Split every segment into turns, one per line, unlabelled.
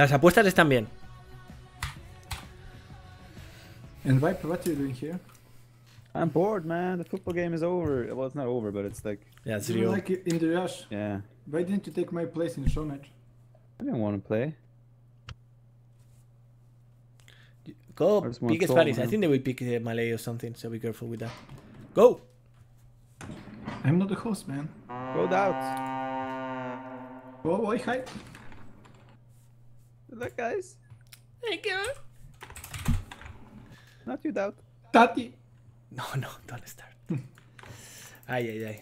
Las apuestas están bien.
And Viper, what are you doing here?
I'm bored, man. The football game is over. Well, it's not over, but it's like,
Yeah, it's
You
real.
like in the rush.
yeah.
Why didn't you take my place in the show match?
I didn't want to play.
Go
I just
pick
troll,
Spanish. I think they will pick uh, Malay or something, so be careful with that. Go!
I'm not the host, man.
Go out.
Oh, boy, hi.
Look, guys.
Thank you.
Not you Daut.
Tati.
No, no, don't start. ay, ay, ay.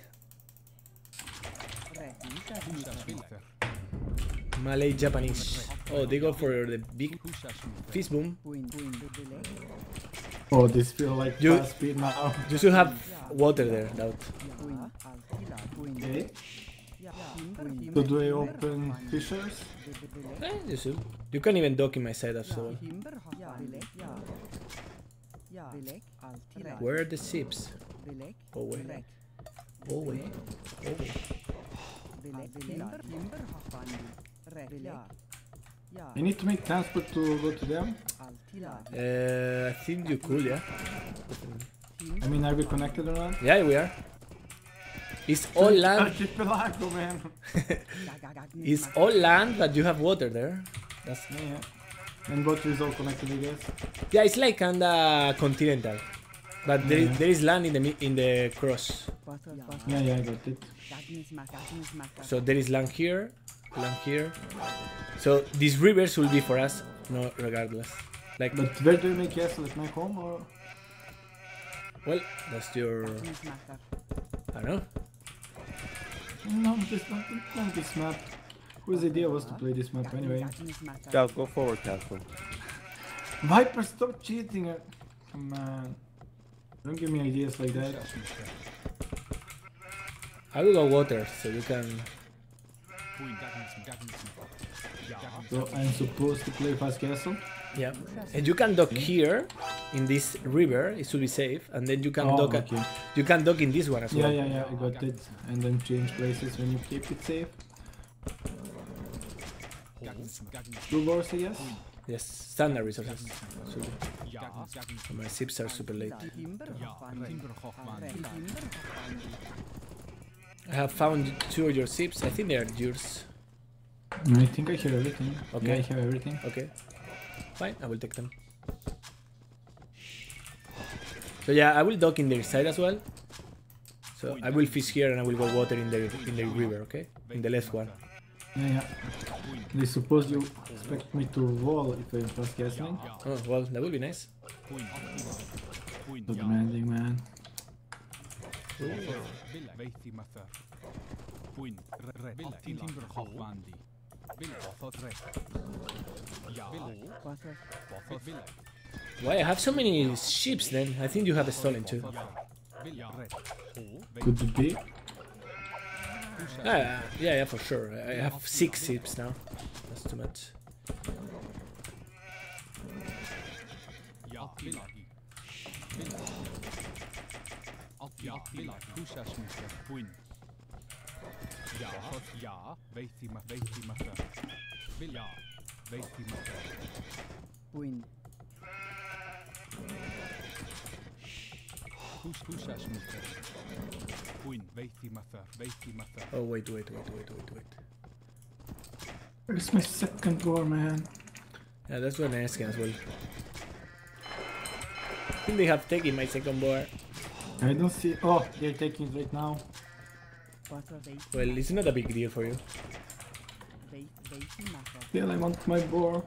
Malay Japanese. Oh, they go for the big fist boom.
Oh, this feel like
You-
fast speed now.
You should have water there, Daut.
Okay. So do I open fishers?
Eh, you should. You can even dock in my side as well. Where are the ships? Oh wait. Oh wait. Oh wait.
I need to make transport to go to them.
Uh, I think you could, yeah.
I mean, are we connected or not?
Yeah, we are. It's all land. It's all land, but you have water there. That's
Yeah, yeah. And water is all connected, I guess.
yeah. It's like kinda continental, but there is, there is land in the in the cross.
Yeah, yeah, I got it.
So there is land here, land here. So these rivers will be for us, no, regardless. Like,
But where do you make castle? At my home or?
well, that's your. I don't know.
No, this not, not this map. Whose idea was to play this map anyway?
Scout, go forward, Castle.
Viper, stop cheating! uh, Come on. Don't give me ideas like that.
I will go water, so you can.
So I'm supposed to play fast castle?
Yeah, and you can dock here in this river. It should be safe, and then you can
Oh,
dock.
okay.
You can dock in this one as
Yeah,
well.
yeah, yeah, I got it. And then change places when you keep it safe. Two bars, I guess?
Yes, standard resources. My ships are super late. I have found two of your ships. I think they are yours.
I think I have everything.
Okay.
Yeah, I have everything.
Okay. Fine, I will take them. So yeah, I will dock in their side as well. So I will fish here and I will go water in the in the river, okay? In the left one.
Yeah, yeah. They suppose you expect me to wall if I'm fast castling?
Oh well, that would be nice.
So demanding, man.
Why I have so many ships then? I think you have stolen too.
Could it be?
Ah, yeah, yeah, for sure. I have six ships now. That's too much. Oh wait, wait, wait, wait, wait, wait.
Where's my second war, man?
Yeah, that's what I'm asking as well. I think they have taken my second board.
I don't see. Oh, they're taking it right now.
Well, it's not a big deal for you.
Still, I want my boar.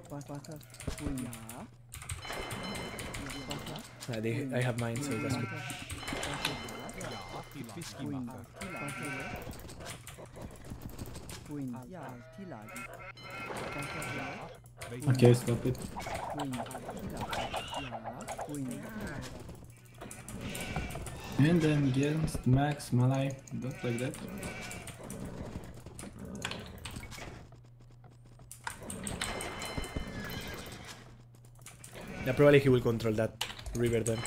Ah, they, I have mine, so that's good.
Okay, stop it. And then against Max Malay. Don't like that.
Yeah, probably he will control that river then.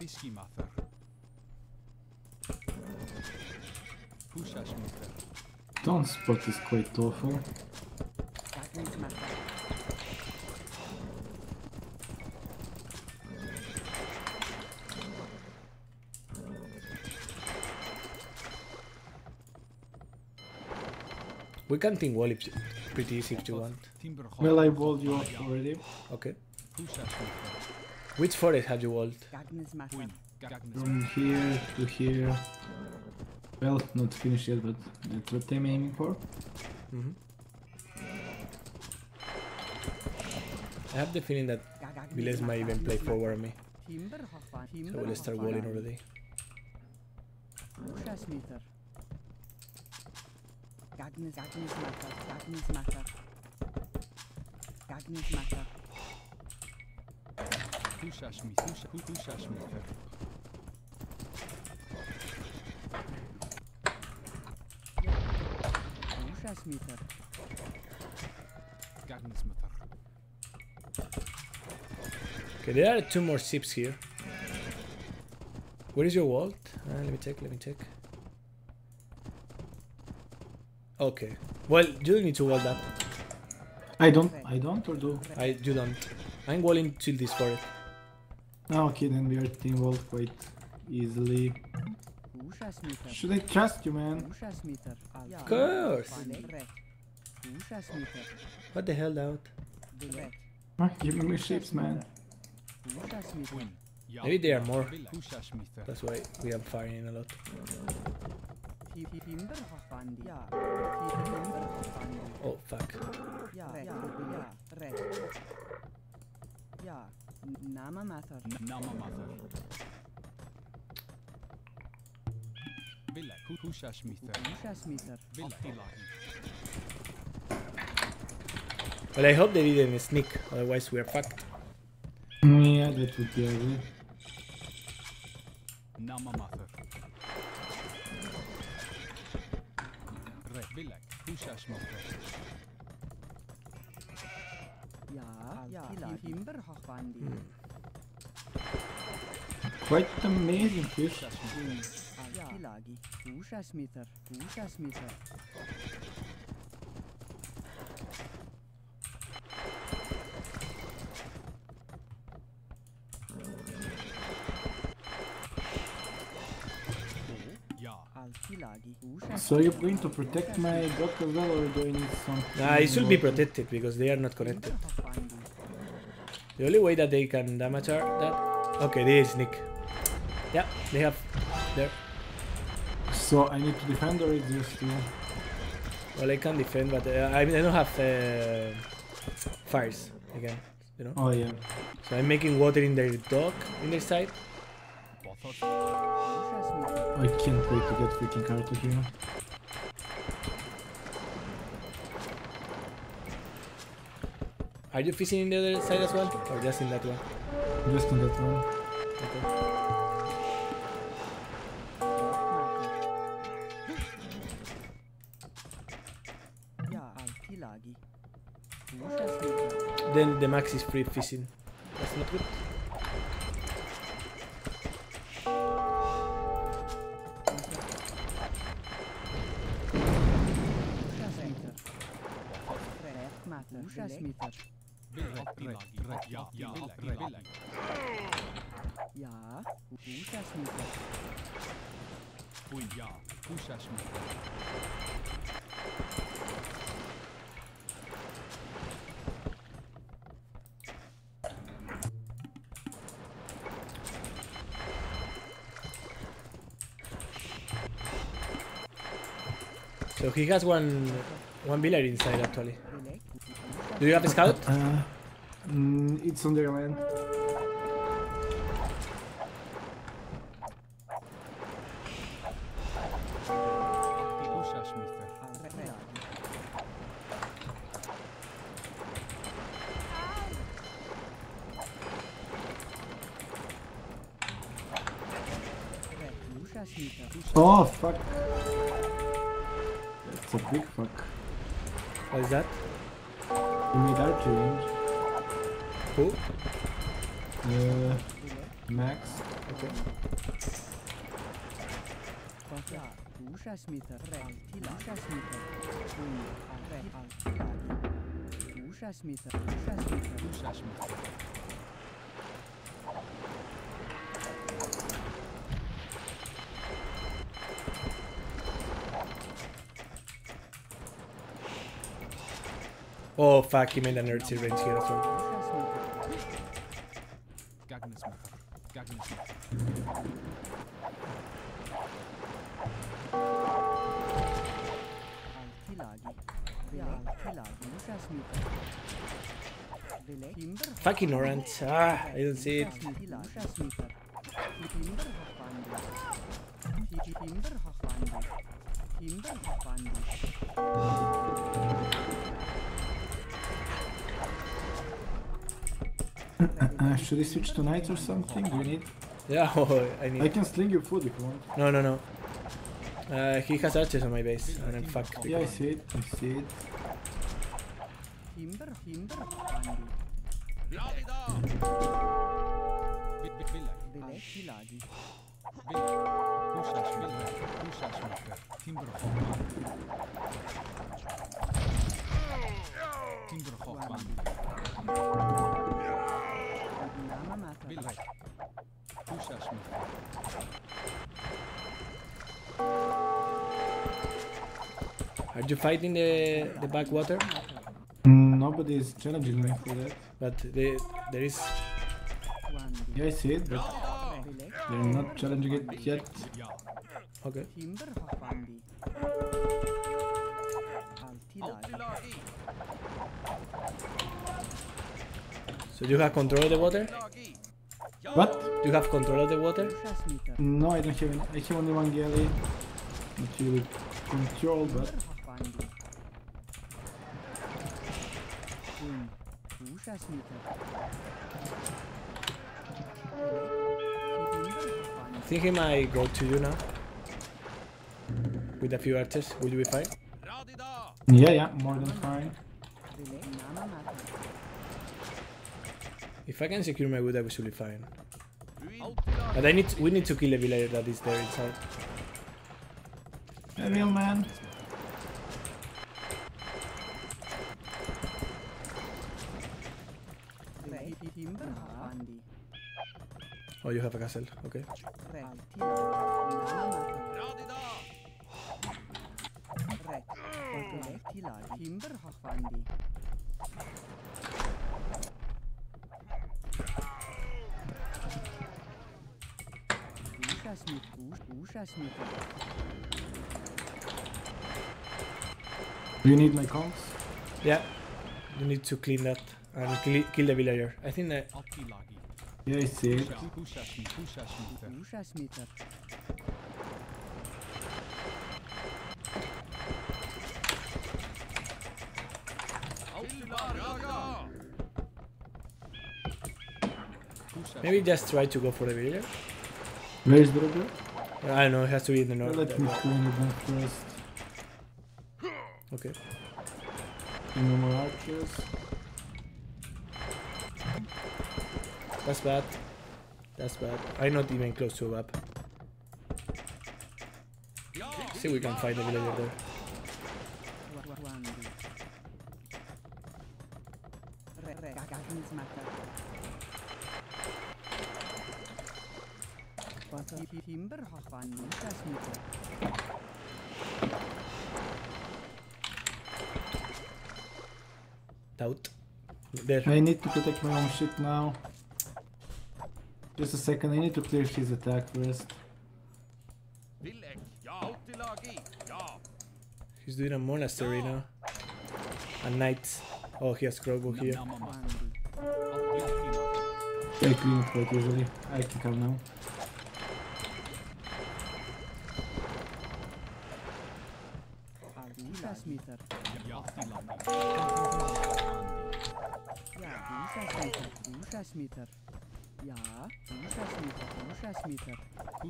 Fiskimather. Pushas
Don't spot is quite awful.
Can think wall if pretty easy if you want.
Well, I walled you off already.
Okay. Which forest have you walled?
From here to here. Well, not finished yet, but that's what I'm aiming for.
hmm I have the feeling that Villese might even play forward on me. So we'll start walling already.
Gagnes, Gagnes matter, Gagnes matter. Gagnes matter.
Puxas me, puxa, puxas me.
Pushas meter.
Gagnes meter.
Okay, there are two more ships here. Where is your vault? Uh, let me check, let me check. Okay. Well, you don't need to wall that.
I don't, I don't or do?
I you don't. I'm walling till this forest.
Ah, okay, then we are team walled quite easily. Should I trust you, man?
Of course. What the hell, out?
Ah, give me ships, man.
Pushas meter.
Win. Ja.
Maybe there are more. That's why we are firing a lot. Oh fuck.
Nama
mother. Ville, puxas me.
Meter.
Ville.
Well, I hope they didn't sneak, otherwise we are fucked.
Yeah, that would be ugly.
Nama mother. Ville, puxas me.
Ja. Ja. Timber hoffandi.
Quite amazing fish.
Alkilagi. Pushas meter. Pushas meter.
So you're going to protect my dock as well, or do I need something?
Nah, it should be protected because they are not connected. The only way that they can damage are that. Okay, they sneak. Yeah, they have. There.
So I need to defend, or it's just you?
Well, I can defend, but uh, I, mean, I don't have uh, fires again. You know.
Oh yeah.
So I'm making water in their dock in their side.
Bothot.
Pushas meter.
I can't wait to get freaking Carto here.
Are you fishing in the other side as well, or just in that one?
Just in that one.
Okay.
Ja. Alkilagi. Pushas.
Then the max is free fishing. That's not good.
Ja. Ja. Ville.
Ja. Pushas meter.
Win. Ja. Puxas me.
So he has one one village inside actually. Do you have a scout?
Uh, mm, it's on their land. Oh fuck. That's a big fuck.
What is that?
Pusha smita. Pusha smita.
Oh fuck, he made an archery range here as well. Fucking orange. Ah, I don't see it.
Altilagi. Pusha smita. Timber hochwandi. Timber hochwandi. Timber hochwandi.
Uh, should I switch to knights or something? Do you need?
Yeah, oh, I need.
I can sling you food if you want.
No, no, no. Uh, he has archers on my base, and I'm fucked.
Yeah, I see it. I see it.
Are you fighting the the backwater?
Nobody is challenging me for that.
But the, there is.
Yeah, I see it, but they're not challenging it yet.
Okay.
Timber hochwandi. Altilagi.
So you have control of the water?
What?
Do You have control of the water?
No, I don't have any. I have only one galley. Really control, but
think he might go to you now. With a few archers, will you be fine?
yeah, yeah, more than fine.
Vele. Nama mata.
If I can secure my wood, I should be fine. But I need we need to kill a villager that is there inside.
A real man.
Oh, you have a castle. Okay.
Re. Altilagi. Nama mata. Re. Vele. Tilagi. Timber hochwandi. Pusha smita. Pusha smita.
Do you need my conks?
Yeah. You need to clean that and kill, kill the villager. I think that
Altilagi.
Yeah, I see it.
Pusha, pusha smita. Pusha smita.
Pusha smita.
Pusha
maybe just try to go for the villager.
Where is the river?
I don't know. It has to be in the north.
Let me clean it up first.
Okay.
No more archers.
That's bad. That's bad. I'm not even close to a map. See we can find the villager there.
Wandi. Re. Re. Gagnis mata. Wata. Timber hochwandi. Pusha smita.
Daut. There.
I need to protect my own ship now. Just a second, I need to clear his attack first.
He's doing a monastery now. A knight. Oh, he has crossbow here.
I clean it quite easily. I can come now.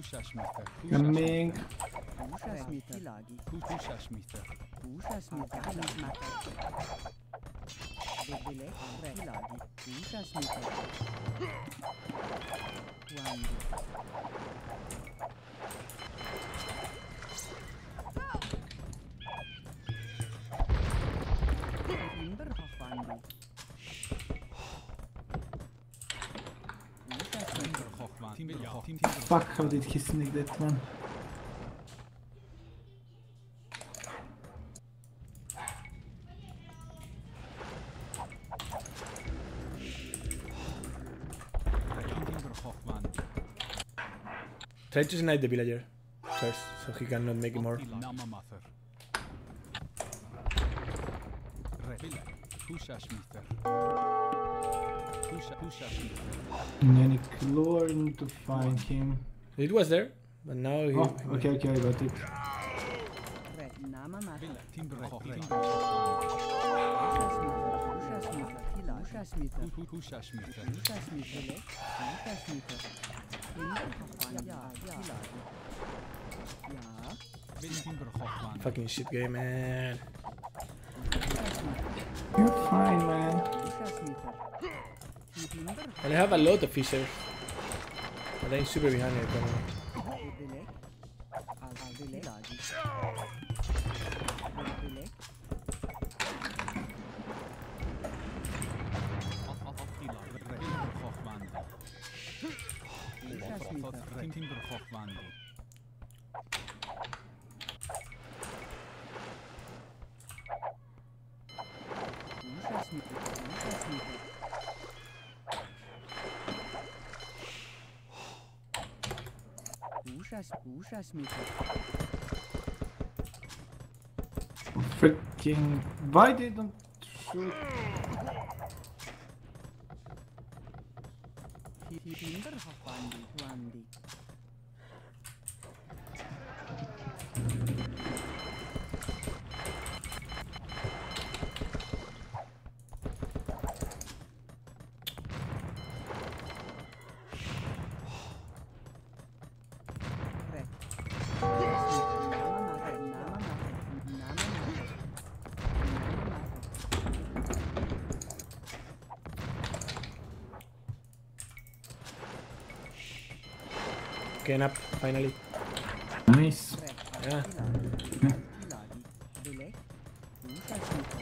Schmitter, Mink. Quando?
Fuck, how did he sneak that one?
Team Timber Hochwand.
Try to snipe the villager first, so he cannot make more.
Namamather. Rebilla. Hushashmither. Husha
And then Lorn to find him.
It was there, but now he.
Oh, okay, okay, I got it.
Fucking shit game, man.
You're fine, man.
Ushasmita. Timber.
And I have a lot of fishers. But I'm super behind the economy.
Bilek. Ushasmita.
Freaking. Why they don't shoot?
Up, finally.
Nice.
Yeah.
Tiladi. Tiladi. Bilek. Ushasmita.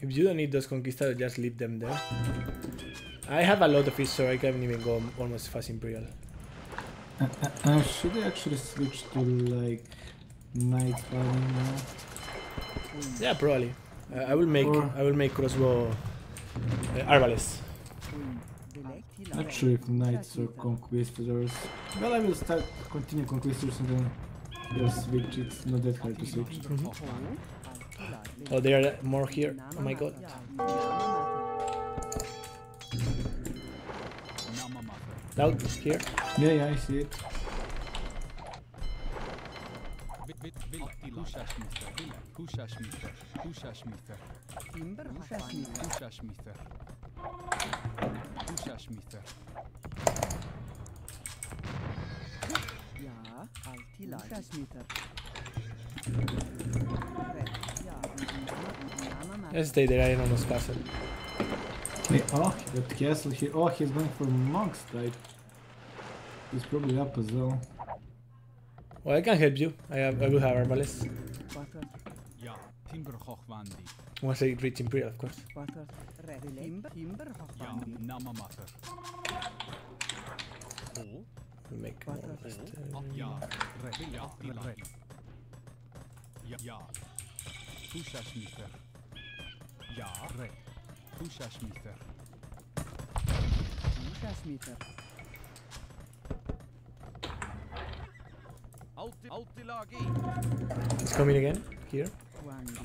If you don't need those conquistadors, just leave them there. I have a lot of fish, so I can even go almost fast imperial.
Uh, uh, uh, should I actually switch to like night farming now?
Yeah, probably. Uh, I will make
Or-
I will make crossbow uh.
Bilek. Tiladi.
Not sure if knights or conquistadors. Well, I will start continue conquistadors and then just switch. It's not that hard to switch.
Timber Hochwand.
Oh, there are more here. Oh my god. Down here.
Yeah, yeah, I see it.
Villa. Hushashmither. Villa. Hushashmither. Hushashmither.
Timber Ushasmita.
Hushashmither. Hushashmither.
Ja, Altila. Ushasmita. Red. Ja, Namamata.
Let's stay there. I almost castle.
Hey, oh, he got castle here. Oh, he's going for monks type. He's probably up as well.
Well, I can help you. I have I will have arbalest
Quattro.
Ja. Timber Hochwandi.
once I reach imperial, of course.
Quattro. Red. Timber. Timber
Ja.
Hafandi.
Namamather.
We'll make more arbalest. Uh,
Ja. Rebilla. Red. Ja. Ja. Hushashmither. Ja. Red. Hushashmither.
Ushasmita.
It's coming again. Here.
Wandi.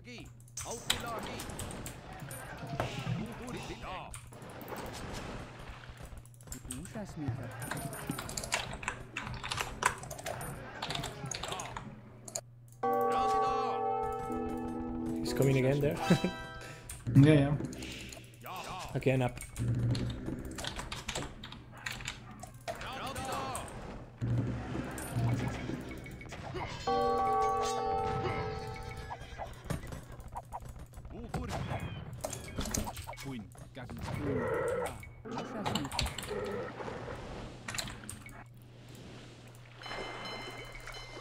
Okay.
Ushasmita.
He's coming again there.
yeah, yeah.
Again up.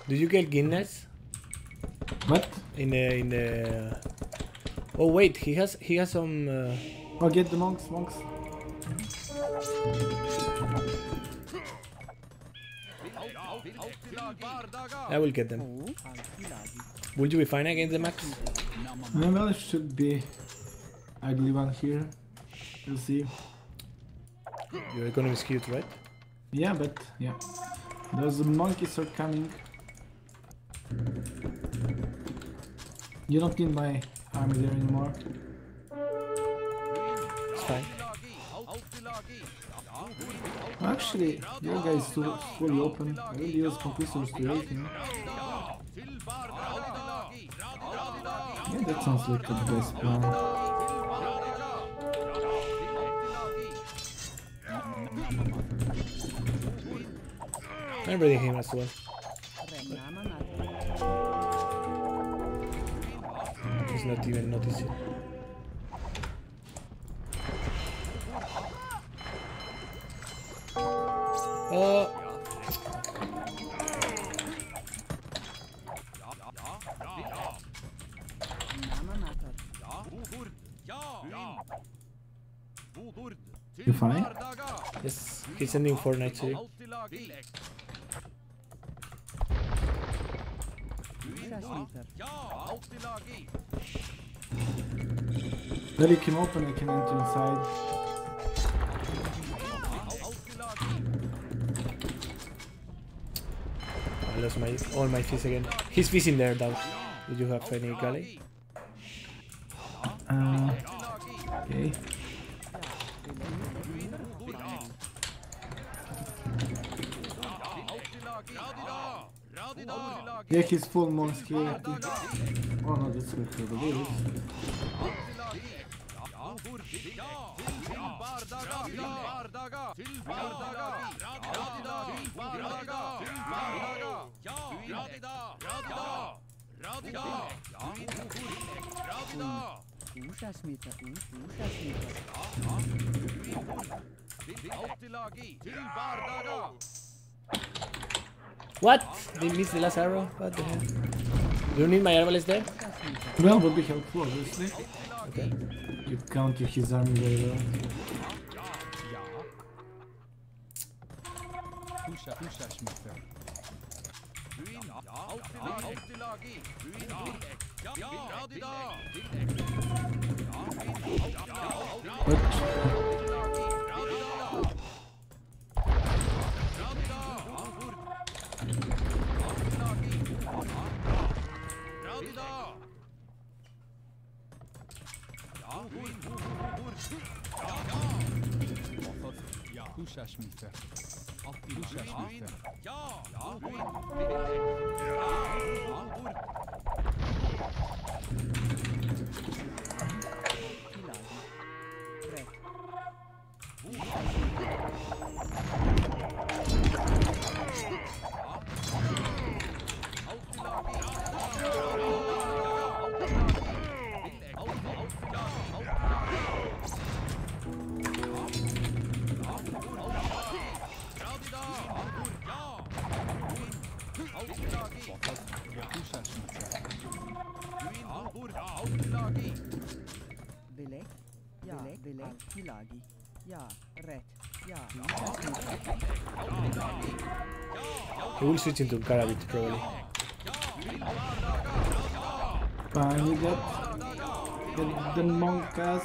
Do you get Guinness?
What?
In the in the? Oh wait, he has he has some. Uh,
Oh, get the monks, monks.
I will get them. Will you be fine against the max?
Well, it should be ugly one here. We'll see.
Your economy is cute, right?
Yeah, but yeah. Those monkeys are coming. You don't need my army there anymore.
It's fine.
Actually, your guy is fully open. I will use conquistors to raid him. Yeah, that sounds like the best plan.
I'm reading him as well. Not even noticing. Oh,
Nama
You fine?
yes, he's sending Fortnite to you.
Ushasmitar.
Well, you can open, I can enter inside.
I lost my all my fees again. He's fishing there, Down. Did you have any galley?
Uh, okay. Yeah, he's full monks here. I think. Oh no, that's where the village.
Ushasmitar. Ushasmitar.
What? They missed the last arrow? What the hell? Do you need my arbalest there?
Ushasmitar.
Well, would be helpful, obviously.
Okay.
You counter his army very well.
Pusha,
어디다?
Bu şaşmıştır. Bu şaşmıştır.
Bu şaşmıştır.
Pusha,
Ja. Belek. Belek. Ja. Ret. Ja.
He will switch into Karambit probably.
fine with that. Get the monkas.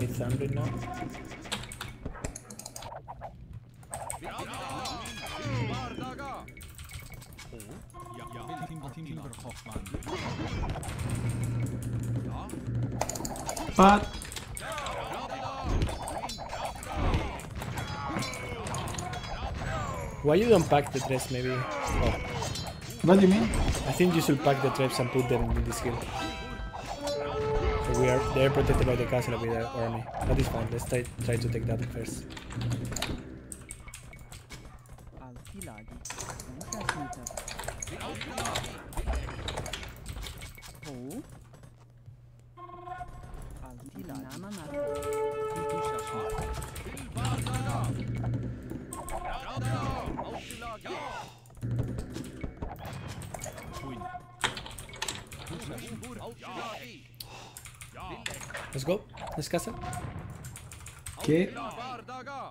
It's a mid, mid now.
Timber Hoffman.
But
Why you don't pack the traps maybe? Oh,
what do you mean?
I think you should pack the traps and put them in this hill. So we are they're protected by the castle with the army. That is fine. Let's try try to take that first.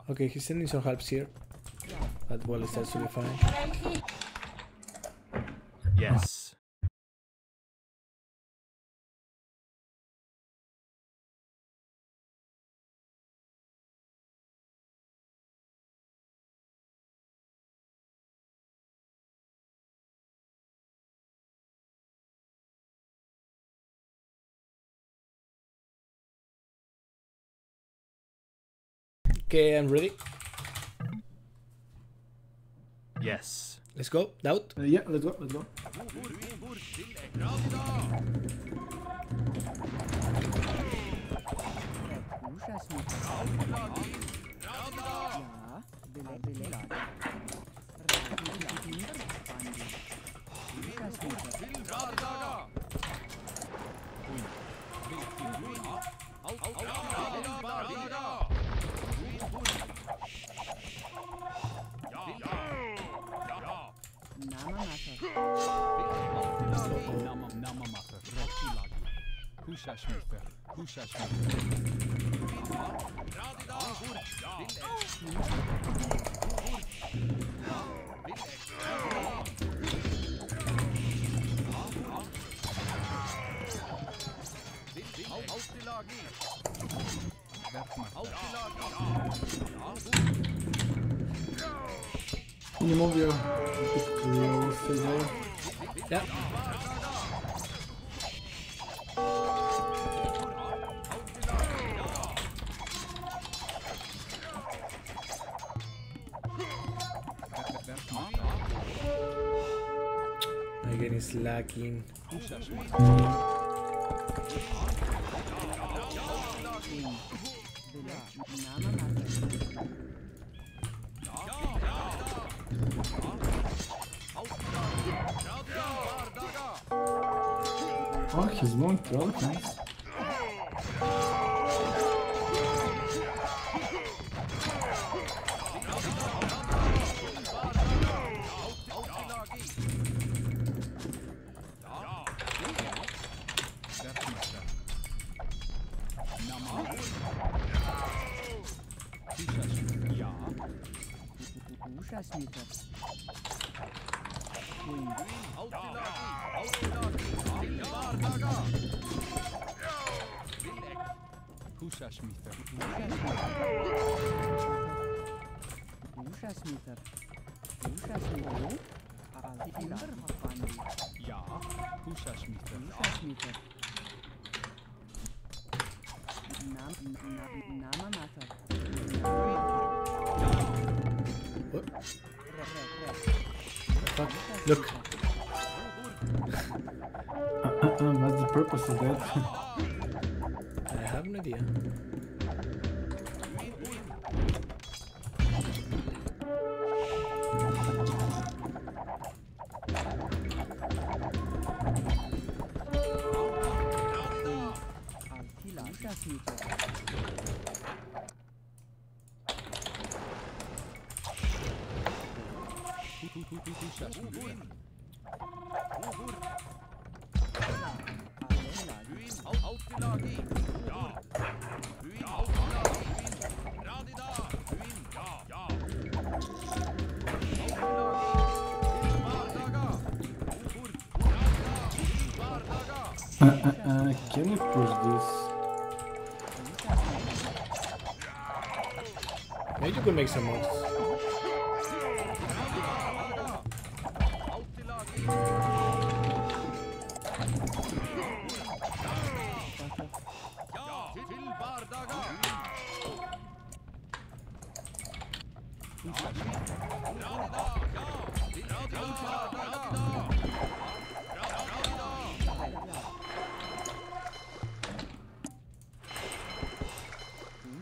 Okay,
he's sending some helps here. That wall is actually fine.
Yes.
Okay, I'm ready.
Yes.
Let's go. Daut.
Uh, yeah, let's go, let's go.
Alt i
lag i! Alt i lag i! Closer there?
Yeah.
Verkmatter.
Again, it's lacking.
Oh, he's going through it, nice.
Fuck. Look.
Uh, uh, uh, what's the purpose of that?
I have no idea.
You
can make some
moves.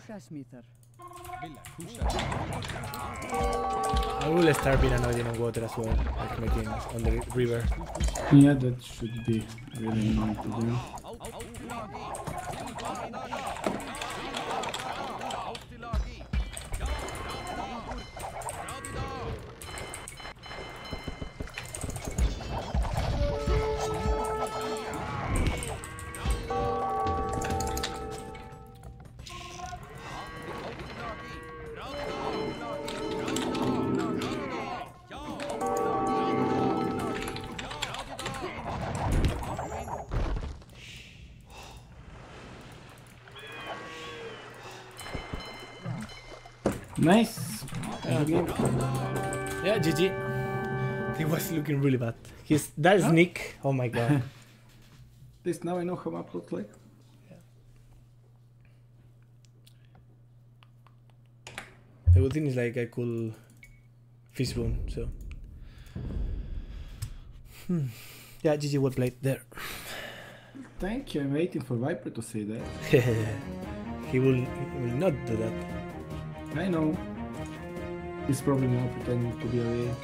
Úrásmítar
I will start being annoyed on water as well, like making on the river.
Yeah, that should be really annoying to do. Nice.
Yeah.
Good.
Yeah, GG. He was looking really bad. His that's
Huh?
Nick. Oh my god.
This now I know how map looks like.
the good thing is like I could fish rune, so. Hmm. Yeah, GG well played there.
Thank you. I'm waiting for Viper to say that.
he will he will not do that.
I know. He's probably now pretending to be away.